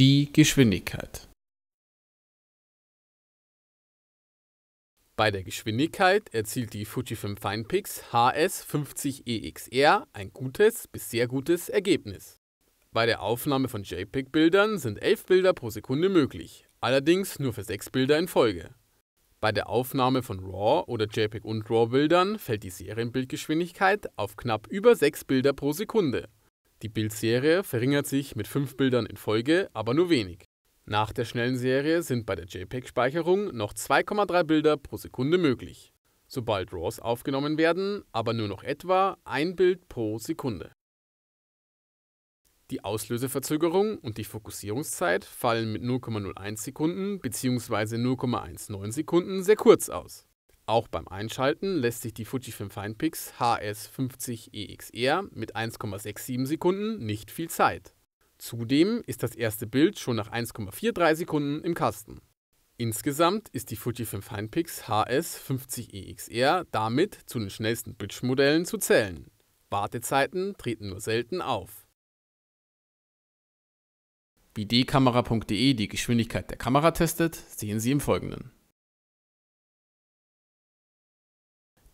Die Geschwindigkeit. Bei der Geschwindigkeit erzielt die Fujifilm Finepix HS50EXR ein gutes bis sehr gutes Ergebnis. Bei der Aufnahme von JPEG-Bildern sind 11 Bilder pro Sekunde möglich, allerdings nur für 6 Bilder in Folge. Bei der Aufnahme von RAW oder JPEG und RAW-Bildern fällt die Serienbildgeschwindigkeit auf knapp über 6 Bilder pro Sekunde. Die Bildserie verringert sich mit 5 Bildern in Folge aber nur wenig. Nach der schnellen Serie sind bei der JPEG-Speicherung noch 2,3 Bilder pro Sekunde möglich, sobald RAWs aufgenommen werden, aber nur noch etwa ein Bild pro Sekunde. Die Auslöseverzögerung und die Fokussierungszeit fallen mit 0,01 Sekunden bzw. 0,19 Sekunden sehr kurz aus. Auch beim Einschalten lässt sich die Fujifilm Finepix HS50EXR mit 1,67 Sekunden nicht viel Zeit. Zudem ist das erste Bild schon nach 1,43 Sekunden im Kasten. Insgesamt ist die Fujifilm Finepix HS50EXR damit zu den schnellsten Bridge-Modellen zu zählen. Wartezeiten treten nur selten auf. Wie dkamera.de die Geschwindigkeit der Kamera testet, sehen Sie im Folgenden.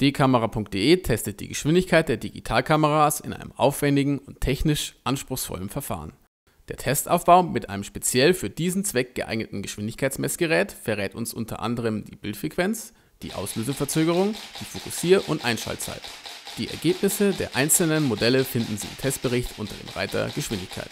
dkamera.de testet die Geschwindigkeit der Digitalkameras in einem aufwendigen und technisch anspruchsvollen Verfahren. Der Testaufbau mit einem speziell für diesen Zweck geeigneten Geschwindigkeitsmessgerät verrät uns unter anderem die Bildfrequenz, die Auslöseverzögerung, die Fokussier- und Einschaltzeit. Die Ergebnisse der einzelnen Modelle finden Sie im Testbericht unter dem Reiter Geschwindigkeit.